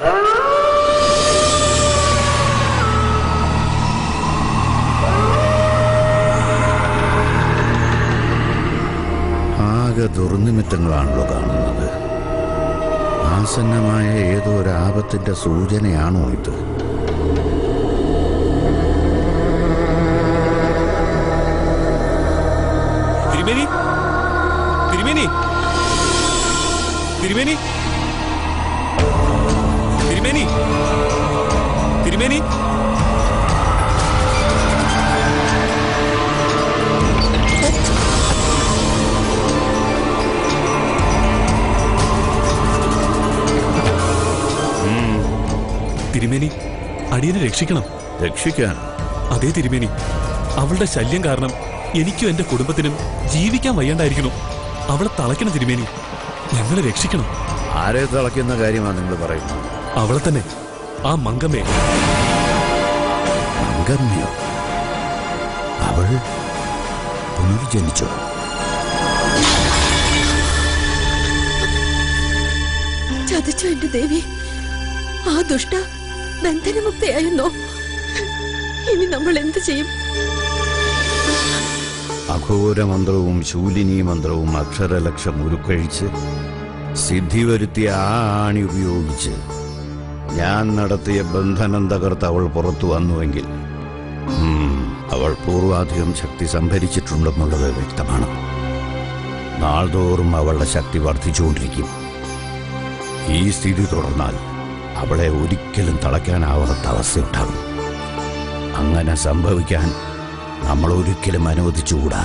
ആകെ ദുർനിമിത്തങ്ങളാണല്ലോ കാണുന്നത്. ആസന്നമായ ഏതോ ഒരു ആപത്തിന്റെ സൂചനയാണോ ഇത്? തിരുമേനി? തിരുമേനി? തിരുമേനി? തിരുമേനി. തിരുമേനി. തിരുമേനി അടിയനെ രക്ഷിക്കണം. രക്ഷിക്കാൻ. അതേ തിരുമേനി അവളുടെ ശല്യം കാരണം എനിക്കും എന്റെ കുടുംബത്തിനും ജീവിക്കാൻ വയ്യാണ്ടായിരിക്കണം അവളെ തളയ്ക്കണം തിരുമേനി. ഞങ്ങളെ രക്ഷിക്കണം. ആരെ തളയ്ക്കുന്ന കാര്യമാണ് നിങ്ങൾ പറയുന്നത്? അവളെ തന്നെ. ആ മംഗമേ അവൾ പുനർജനിച്ചോ ചതിച്ചു എന്റെ ദേവി. ആ ദുഷ്ട ബന്ധനമുക്തയായിരുന്നോ? ഇനി നമ്മൾ എന്ത് ചെയ്യും? അഘോരമന്ത്രവും ശൂലിനി മന്ത്രവും അക്ഷരലക്ഷം ഉരുക്കഴിച്ച് സിദ്ധി വരുത്തിയ ആ ആണി ഉപയോഗിച്ച് ഞാൻ നടത്തിയ ബന്ധനം തകർത്ത് അവൾ പുറത്തു വന്നുവെങ്കിൽ അവൾ പൂർവാധികം ശക്തി സംഭരിച്ചിട്ടുണ്ടെന്നുള്ളത് വ്യക്തമാണ്. നാൾതോറും അവളുടെ ശക്തി വർദ്ധിച്ചുകൊണ്ടിരിക്കും. ഈ സ്ഥിതി തുടർന്നാൽ അവളെ ഒരിക്കലും തളയ്ക്കാനാവാത്ത അവസ്ഥയുണ്ടാകും. അങ്ങനെ സംഭവിക്കാൻ നമ്മൾ ഒരിക്കലും അനുവദിച്ചുകൂടാ.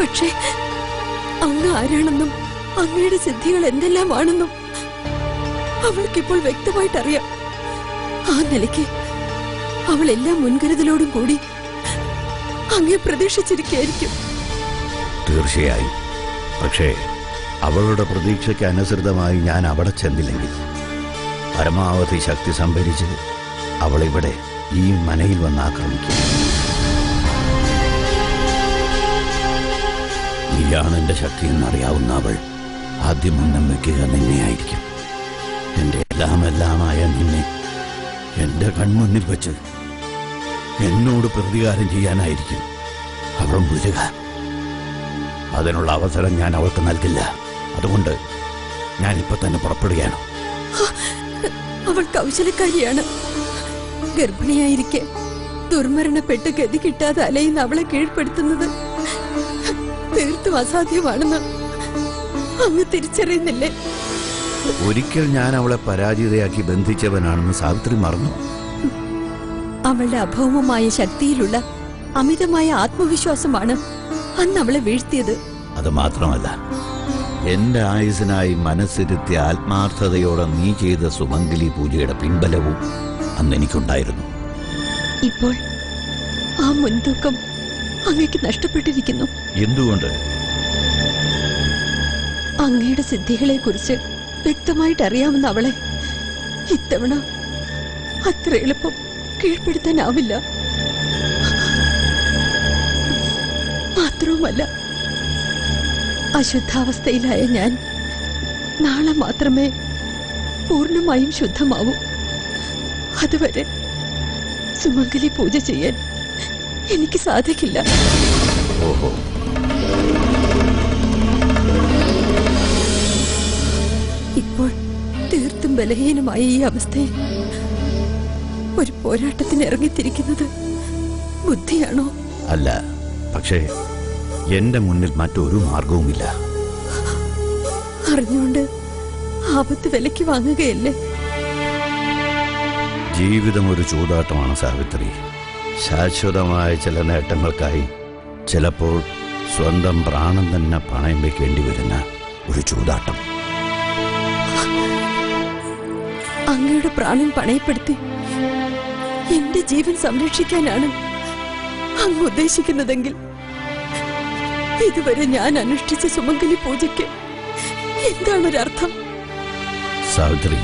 പക്ഷേ അങ്ങ് ആരാണെന്നും അങ്ങയുടെ സിദ്ധികൾ എന്തെല്ലാമാണെന്നും അവൾക്കിപ്പോൾ വ്യക്തമായിട്ട് അറിയാം ആ നിലയ്ക്ക് അവൾ എല്ലാ മുൻകരുതലോടും കൂടി അങ്ങേ പ്രതീക്ഷിച്ചിരിക്കുകയായിരിക്കും. തീർച്ചയായും. പക്ഷേ അവളുടെ പ്രതീക്ഷയ്ക്ക് അനുസൃതമായി ഞാൻ അവിടെ ചെന്നില്ലെങ്കിൽ പരമാവധി ശക്തി സംഭരിച്ച് അവളിവിടെ ഈ മനയിൽ വന്ന് ആക്രമിക്കും. നീയാണ് ശക്തി എന്നറിയാവുന്ന അവൾ ആദ്യം മുന്നം വെക്കുക നിന്നെയായിരിക്കും. എന്റെ എല്ലാമെല്ലാമായ നിന്നെ എന്റെ കൺമുന്നിൽ വെച്ച് എന്നോട് പ്രതികാരം ചെയ്യാനായിരിക്കും. അവൾ മുരുക അതിനുള്ള അവസരം ഞാൻ അവൾക്ക് നൽകില്ല. അതുകൊണ്ട് ഞാൻ ഇപ്പൊ തന്നെ പുറപ്പെടുകയാണ്. അവൾ കൗശലക്കാരിയാണ്. ഗർഭിണിയായിരിക്കെ ദുർമരണപ്പെട്ട് ഗതി കിട്ടാതെ അലയുന്ന അവളെ കീഴ്പ്പെടുത്തുന്നത് തീർത്തും അസാധ്യമാണെന്ന് അങ്ങ് തിരിച്ചറിയുന്നില്ലേ? ഒരിക്കൽ ഞാൻ അവളെ പരാജിതയാക്കി ബന്ധിച്ചവനാണെന്ന് സാവിത്രി മറന്നു. അവളുടെ അഭൗമമായ ശക്തിയിലുള്ള അമിതമായ ആത്മവിശ്വാസമാണ് അന്ന് അവളെ വീഴ്ത്തിയത്. അത് മാത്രമല്ല എന്റെ ആയുസിനായി മനസ്സിരുത്തിയ ആത്മാർത്ഥതയോടെ നീ ചെയ്ത സുമംഗലി പൂജയുടെ പിൻബലവും അന്ന് എനിക്കുണ്ടായിരുന്നു. ഇപ്പോൾ ആ മുൻതൂക്കം അങ്ങേക്ക് നഷ്ടപ്പെട്ടിരിക്കുന്നു. എന്തുകൊണ്ട്? അങ്ങയുടെ സിദ്ധികളെ കുറിച്ച് വ്യക്തമായിട്ട് അറിയാവുന്ന അവളെ ഇത്തവണ അത്ര എളുപ്പം കീഴ്പ്പെടുത്താനാവില്ല. മാത്രവുമല്ല അശുദ്ധാവസ്ഥയിലായ ഞാൻ നാളെ മാത്രമേ പൂർണമായും ശുദ്ധമാവൂ. അതുവരെ സുമംഗലി പൂജ ചെയ്യാൻ എനിക്ക് സാധിക്കില്ല. ഓഹോ. ഇപ്പോൾ തീർത്തും ബലഹീനമായ ഈ അവസ്ഥയിൽ ഒരു പോരാട്ടത്തിന് ഇറങ്ങിത്തിരിക്കുന്നത് ബുദ്ധിയാണോ? അല്ല പക്ഷേ എന്റെ മുന്നിൽ മറ്റൊരു മാർഗവുമില്ല. അറിഞ്ഞുകൊണ്ട് ആപത്ത് വിലയ്ക്ക് വാങ്ങുകയല്ലേ? ജീവിതം ഒരു ചൂതാട്ടമാണ് സാവിത്രി. ശാശ്വതമായ ചില നേട്ടങ്ങൾക്കായി ചിലപ്പോൾ സ്വന്തം പ്രാണൻ തന്നെ പണയം വെക്കേണ്ടി വരുന്ന ഒരു ചൂതാട്ടം. അങ്ങയുടെ പ്രാണൻ പണയപ്പെടുത്തി എന്റെ ജീവൻ സംരക്ഷിക്കാനാണ് അങ്ങ് ഉദ്ദേശിക്കുന്നതെങ്കിൽ ഇതുവരെ ഞാൻ അനുഷ്ഠിച്ച സുമംഗലി പൂജയ്ക്ക് എന്താണ് ഒരർത്ഥം സാവിത്രി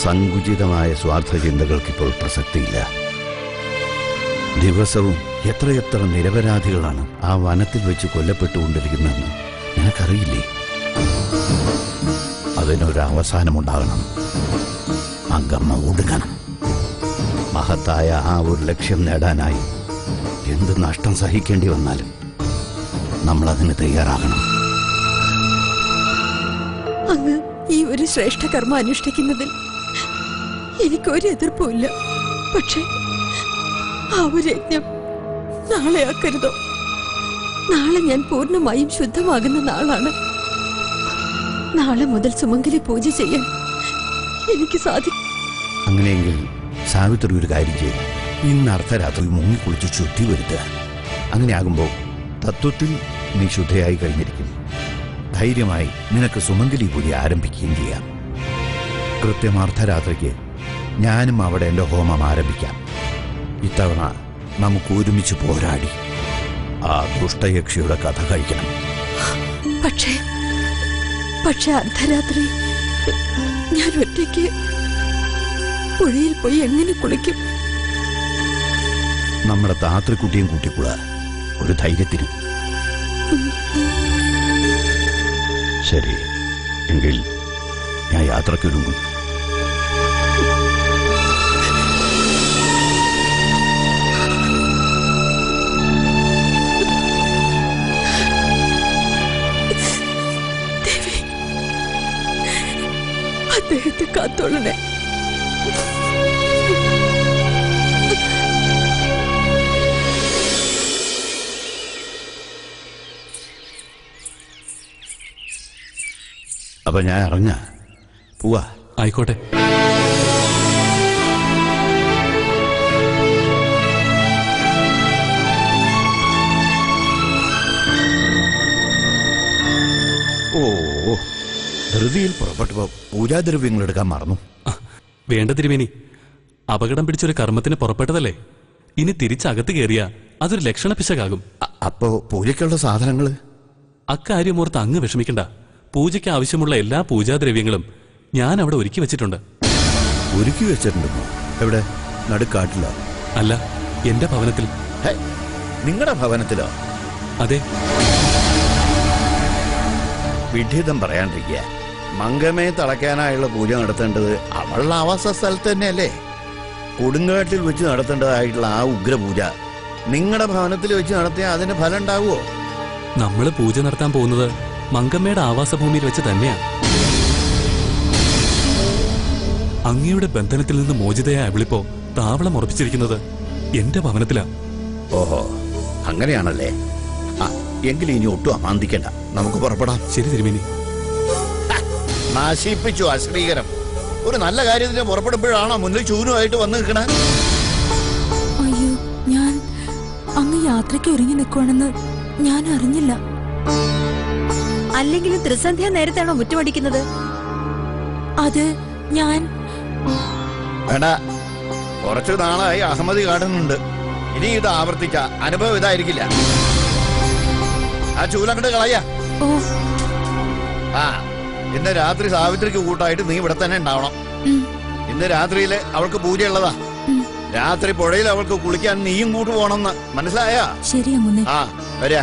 സങ്കുചിതമായ സ്വാർത്ഥ ചിന്തകൾക്കിപ്പോൾ പ്രസക്തിയില്ല. ദിവസവും എത്രയെത്ര നിരപരാധികളാണ് ആ വനത്തിൽ വെച്ച് കൊല്ലപ്പെട്ടുകൊണ്ടിരിക്കുന്നതെന്ന് നിനക്കറിയില്ലേ? അതിനൊരു അങ്കമ്മ ഒടുങ്ങണം. മഹത്തായ ആ ഒരു ലക്ഷ്യം നേടാനായി എന്ത് നഷ്ടം സഹിക്കേണ്ടി വന്നാലും നമ്മൾ അതിന് തയ്യാറാകണം. അങ്ങ് ഈ ഒരു ശ്രേഷ്ഠ കർമ്മ അനുഷ്ഠിക്കുന്നതിൽ എനിക്കൊരു എതിർപ്പുമില്ല. പക്ഷേ ആ ഒരു യജ്ഞം നാളെ ആക്കരുതോ? നാളെ ഞാൻ പൂർണമായും ശുദ്ധമാകുന്ന നാളാണ്. നാളെ മുതൽ സുമംഗലി പൂജ ചെയ്യാൻ എനിക്ക് സാധിക്കും. അങ്ങനെയെങ്കിൽ സാവിത്രി ഒരു കാര്യം ചെയ്തു ഇന്ന് അർദ്ധരാത്രി മുങ്ങിക്കുളിച്ച് ശുദ്ധി വരുത്തുക. അങ്ങനെയാകുമ്പോൾ തത്വത്തിൽ നീ ശുദ്ധയായി കഴിഞ്ഞിരിക്കും. ധൈര്യമായി നിനക്ക് സുമംഗലി പൂജ ആരംഭിക്കുകയും ചെയ്യാം. കൃത്യം അർദ്ധരാത്രിക്ക് ഞാനും അവിടെ എന്റെ ഹോമം ആരംഭിക്കാം. ഇത്തവണ നമുക്ക് ഒരുമിച്ച് പോരാടി. ആ ദുഷ്ടയക്ഷിയുടെ കഥ കഴിക്കണം. പക്ഷേ പക്ഷേ അർദ്ധരാത്രി ഞാൻ ഒറ്റയ്ക്ക് പുഴയിൽ പോയി എങ്ങനെ കുളിക്കും? നമ്മുടെ താത്രിക്കുട്ടിയും കൂട്ടിക്കൂട. ഒരു ധൈര്യത്തിന്. ശരി എങ്കിൽ ഞാൻ യാത്രക്കൊരുങ്ങും അദ്ദേഹത്തെ കാത്തോളണേ. അപ്പൊ ഞാൻ ഇറങ്ങ. പോവാ. ആയിക്കോട്ടെ. ഓ ധൃതിയിൽ പുറപ്പെട്ടപ്പോ പൂജാദ്രവ്യങ്ങൾ എടുക്കാൻ മറന്നു. വേണ്ട തിരുമേനി. അപകടം പിടിച്ചൊരു കർമ്മത്തിന് പുറപ്പെട്ടതല്ലേ? ഇനി തിരിച്ചകത്ത് കയറിയ അതൊരു ലക്ഷണ പിശകാകും. അപ്പോ പൂജയ്ക്കുള്ള സാധനങ്ങൾ? അക്കാര്യം ഓർത്ത് അങ്ങ് വിഷമിക്കണ്ട. പൂജയ്ക്ക് ആവശ്യമുള്ള എല്ലാ പൂജാദ്രവ്യങ്ങളും ഞാൻ അവിടെ ഒരുക്കി വെച്ചിട്ടുണ്ട്. ഒരുക്കി വെച്ചിട്ടുണ്ട് എവിടെ? അല്ല എന്റെ ഭവനത്തിൽ. നിങ്ങളുടെ ഭവനത്തിലോ? അതെ. വിഡിതം പറയാണ്ടിരിക്കുക മംഗമേ തളയ്ക്കാനായുള്ള പൂജ നടത്തേണ്ടത് അവളുടെ ആവാസ സ്ഥലത്ത് തന്നെയല്ലേ കൊടുങ്കാട്ടിൽ വെച്ച് നടത്തേണ്ടതായിട്ടുള്ള ആ ഉഗ്രപൂജ നിങ്ങളുടെ ഭവനത്തിൽ വെച്ച് നടത്തിയാൽ അതിന് ഫലം ഉണ്ടാവുമോ നമ്മൾ പൂജ നടത്താൻ പോകുന്നത് മങ്കമ്മയുടെ ആവാസഭൂമിയിൽ വെച്ച് തന്നെയാ. അങ്ങയുടെ ബന്ധനത്തിൽ നിന്ന് മോചിതയായ അവളിപ്പോ താവളം ഉറപ്പിച്ചിരിക്കുന്നത് എന്റെ ഭവനത്തിലാ. ഓഹോ അങ്ങനെയാണല്ലേ? ആ എങ്കിലും ഇനി ഒട്ടും അമാന്തിക്കണ്ട. നമുക്ക് പുറപ്പെടാം. ശരി തിരുമേനി. നാശിപ്പിച്ചു അശ്രീകരം ഒരു നല്ല കാര്യത്തിന് പുറപ്പെടുമ്പോഴാണോ മുന്നിൽ ചൂനുമായിട്ട് വന്നു നിൽക്കണേ? അയ്യോ ഞാൻ അങ്ങ് യാത്രയ്ക്ക് ഒരുങ്ങി നിൽക്കുവാണെന്ന് ഞാൻ അറിഞ്ഞില്ല. അല്ലെങ്കിലും ത്രിസന്ധ്യ നേരത്താണോ മുറ്റമടിക്കുന്നത്? അത് ഞാൻ വേണ്ട കുറച്ചു നാളായി അഹമ്മതി കാണുന്നുണ്ട്. ഇനി ഇത് ആവർത്തിച്ച അനുഭവം ഇതായിരിക്കില്ല. ആ ചൂലങ്ങട് കളയ. ആ ഇന്ന് രാത്രി സാവിത്രിക്ക് കൂട്ടായിട്ട് നീ ഇവിടെ തന്നെ ഉണ്ടാവണം. ഇന്ന് രാത്രിയിൽ അവൾക്ക് പൂജയുള്ളതാ. രാത്രി പുഴയിൽ അവൾക്ക് കുളിക്കാൻ നീയും കൂട്ടു പോണെന്ന്. മനസ്സിലായാ? ശരി ആ വരാ.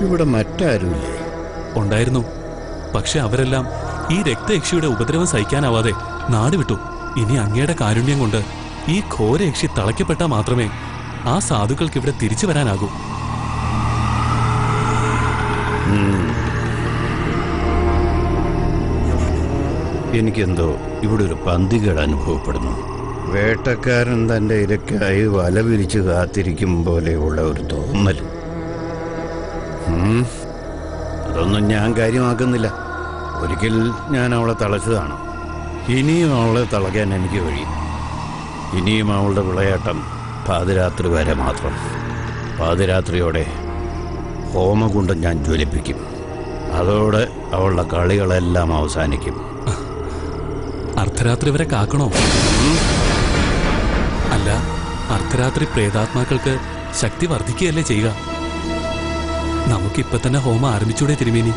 ഇവിടെ മറ്റാരുമില്ലേ. ഉണ്ടായിരുന്നു. പക്ഷെ അവരെല്ലാം ഈ രക്തയക്ഷിയുടെ ഉപദ്രവം സഹിക്കാനാവാതെ നാട് വിട്ടു. ഇനി അങ്ങയുടെ കാരുണ്യം കൊണ്ട് ഈ ഘോരയക്ഷി തളയ്ക്കപ്പെട്ടാൽ മാത്രമേ ആ സാധുക്കൾക്ക് ഇവിടെ തിരിച്ചു വരാനാകൂ. എനിക്കെന്തോ ഇവിടെ ഒരു പന്തികേട് അനുഭവപ്പെടുന്നു. വേട്ടക്കാരൻ തന്റെ ഇരക്കായി വല വിരിച്ചു കാത്തിരിക്കും പോലെയുള്ള ഒരു തോന്നൽ. അതൊന്നും ഞാൻ കാര്യമാക്കുന്നില്ല. ഒരിക്കൽ ഞാൻ അവളെ തളച്ചതാണ്. ഇനിയും അവളെ തളയ്ക്കാൻ എനിക്ക് കഴിയും ഇനിയും അവളുടെ വിളയാട്ടം പാതിരാത്രി വരെ മാത്രം. പാതിരാത്രിയോടെ ഹോമകുണ്ടം ഞാൻ ജ്വലിപ്പിക്കും. അതോടെ അവളുടെ കളികളെല്ലാം അവസാനിക്കും. അർദ്ധരാത്രി വരെ കാക്കണോ? അല്ല അർദ്ധരാത്രി പ്രേതാത്മാക്കൾക്ക് ശക്തി വർദ്ധിക്കുകയല്ലേ ചെയ്യുക? നമുക്കിപ്പൊ തന്നെ ഹോമം ആരംഭിച്ചൂടെ തിരുമേനി?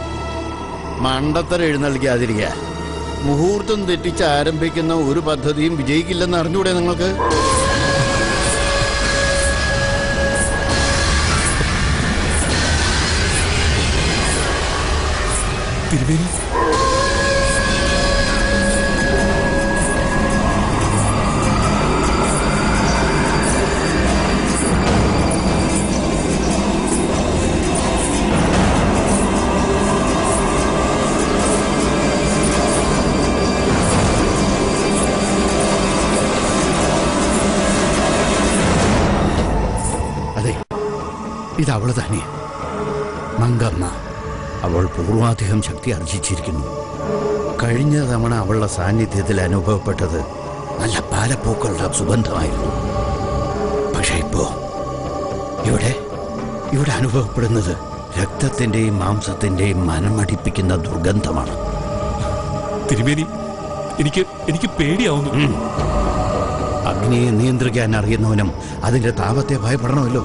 മണ്ടത്തര എഴുന്നള്ളിക്കാതിരിക്കുക മുഹൂർത്തം തെറ്റിച്ച് ആരംഭിക്കുന്ന ഒരു പദ്ധതിയും വിജയിക്കില്ലെന്ന് അറിഞ്ഞൂടെ നിങ്ങൾക്ക്? തിരുമേനി അവൾ തന്നെ. മങ്കമ്മ അവൾ പൂർവാധികം ശക്തി അർജിച്ചിരിക്കുന്നു. കഴിഞ്ഞ തവണ അവളുടെ സാന്നിധ്യത്തിൽ അനുഭവപ്പെട്ടത് നല്ല പാലപ്പൂക്കളുടെ സുഗന്ധമായിരുന്നു. പക്ഷെ ഇപ്പോ ഇവിടെ ഇവിടെ അനുഭവപ്പെടുന്നത് രക്തത്തിന്റെയും മാംസത്തിന്റെയും മനമടിപ്പിക്കുന്ന ദുർഗന്ധമാണ്. തിരുമേനി എനിക്ക് എനിക്ക് പേടിയാവുന്നു. അഗ്നിയെ നിയന്ത്രിക്കാൻ അറിയുന്നവനും അതിന്റെ താപത്തെ ഭയപ്പെടണമല്ലോ.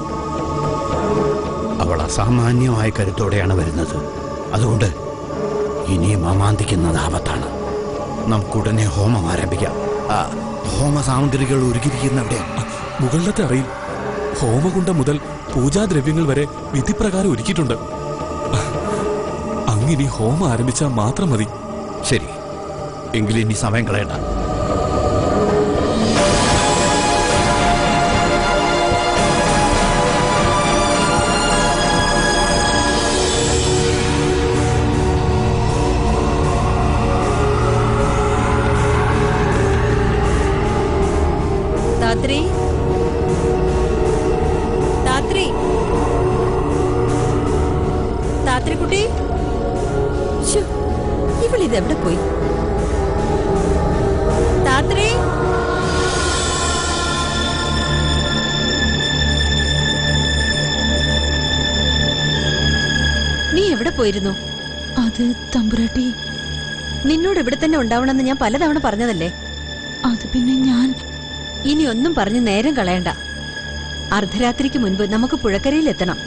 അവൾ അസാമാന്യമായ കരുത്തോടെയാണ് വരുന്നത്. അതുകൊണ്ട് ഇനിയും അമാന്തിക്കുന്നത് ആപത്താണ്. നമുക്കുടനെ ഹോമം ആരംഭിക്കാം. ആ, ഹോമ സാമഗ്രികൾ ഒരുക്കിയിരിക്കുന്നവിടെ മുകളിലത്തെ അറിയിൽ ഹോമകുണ്ടം മുതൽ പൂജാദ്രവ്യങ്ങൾ വരെ വിധിപ്രകാരം ഒരുക്കിയിട്ടുണ്ട്. അങ്ങിനി ഹോമം ആരംഭിച്ചാൽ മാത്രം മതി. ശരി. എങ്കിലിനി സമയം കളയണ്ട. എവിടെ പോയിരുന്നു അത് തമ്പുരാട്ടി നിന്നോട് ഇവിടെ തന്നെ ഉണ്ടാവണമെന്ന് ഞാൻ പലതവണ പറഞ്ഞതല്ലേ? അത് പിന്നെ ഞാൻ ഇനി ഒന്നും പറഞ്ഞ് നേരം കളയണ്ട. അർദ്ധരാത്രിക്ക് മുൻപ് നമുക്ക് പുഴക്കരയിൽ എത്തണം.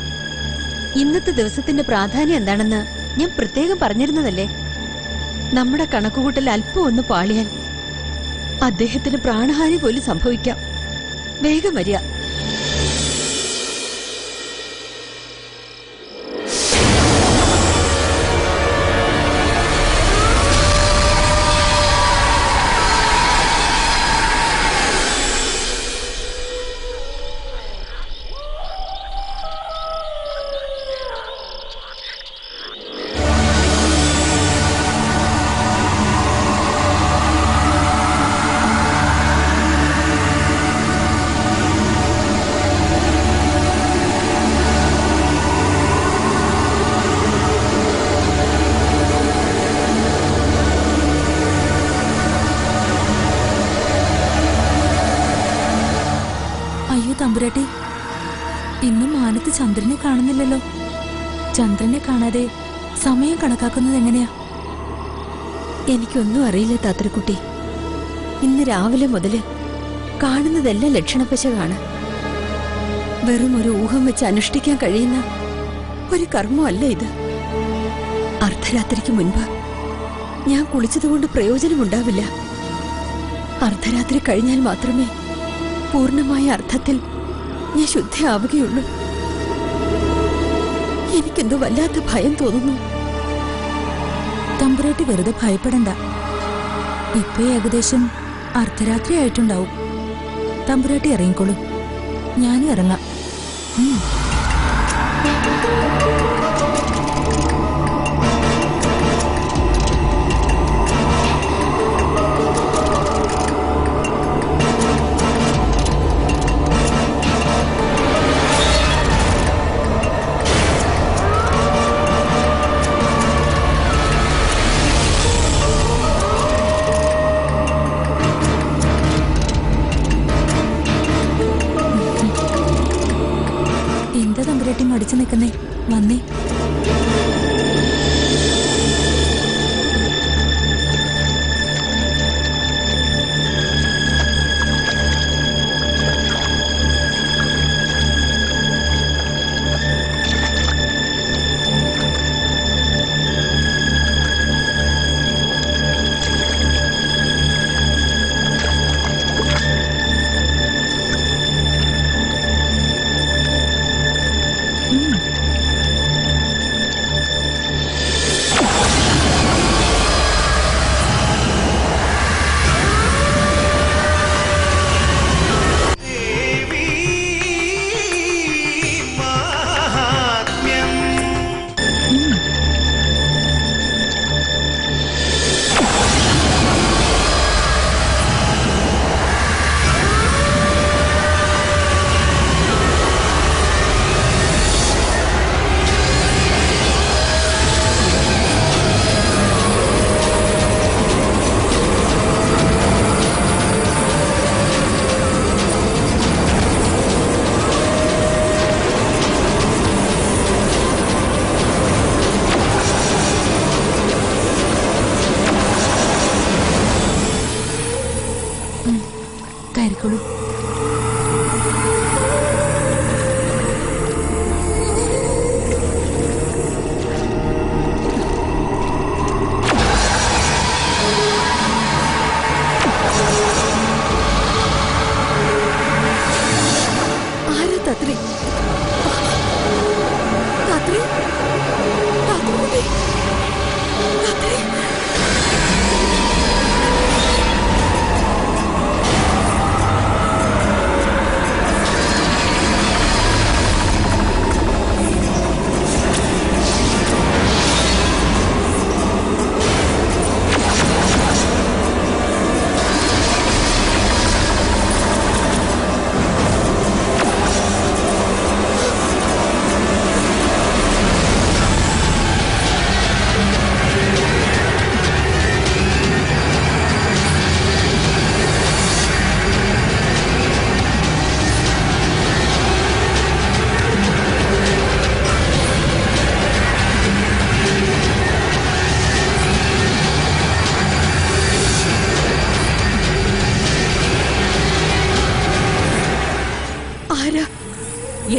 ഇന്നത്തെ ദിവസത്തിന്റെ പ്രാധാന്യം എന്താണെന്ന് ഞാൻ പ്രത്യേകം പറഞ്ഞിരുന്നതല്ലേ? നമ്മുടെ കണക്കുകൂട്ടൽ അല്പം ഒന്ന് പാളിയാൽ അദ്ദേഹത്തിന് പ്രാണഹാനി പോലും സംഭവിക്കാം. വേഗം വരിക. ചന്ദ്രനെ കാണാതെ സമയം കണക്കാക്കുന്നത് എങ്ങനെയാ? എനിക്കൊന്നും അറിയില്ല താത്രക്കുട്ടി ഇന്ന് രാവിലെ മുതൽ കാണുന്നതെല്ലാം ലക്ഷണപ്പശകാണ്. വെറും ഒരു ഊഹം വെച്ച് അനുഷ്ഠിക്കാൻ കഴിയുന്ന ഒരു കർമ്മമല്ല ഇത്. അർദ്ധരാത്രിക്ക് മുൻപ് ഞാൻ കുളിച്ചതുകൊണ്ട് പ്രയോജനമുണ്ടാവില്ല. അർദ്ധരാത്രി കഴിഞ്ഞാൽ മാത്രമേ പൂർണമായ അർത്ഥത്തിൽ ഞാൻ ശുദ്ധയാവുകയുള്ളൂ എനിക്കെന്തോ വല്ലാത്ത ഭയം തോന്നുന്നു. തമ്പുരാട്ടി വെറുതെ ഭയപ്പെടണ്ട. ഇപ്പൊ ഏകദേശം അർദ്ധരാത്രി ആയിട്ടുണ്ടാവും. തമ്പുരാട്ടി ഇറങ്ങിക്കോളൂ. ഞാനും ഇറങ്ങാം.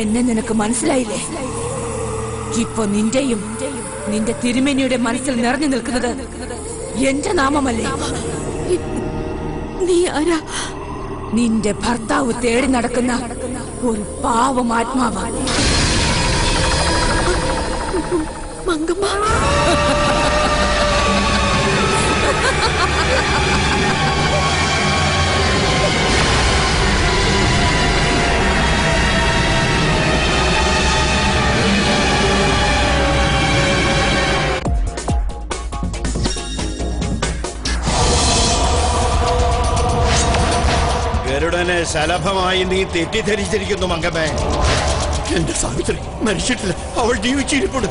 എന്നെ നിനക്ക് മനസ്സിലായില്ലേ? ഇപ്പൊ നിന്റെയും നിന്റെ തിരുമേനിയുടെ മനസ്സിൽ നിറഞ്ഞു നിൽക്കുന്നത് എന്റെ നാമമല്ലേ? നീ ആരാ? നിന്റെ ഭർത്താവ് തേടി നടക്കുന്ന ഒരു പാവം ആത്മാവാണ് മങ്കമ്മ. ശലഭമായി നീ തെറ്റിദ്ധരിച്ചിരിക്കുന്നു മംഗമേ. എന്റെ സാവിത്രി മരിച്ചിട്ടില്ല. അവൾ ജീവിച്ചിരിപ്പുണ്ട്.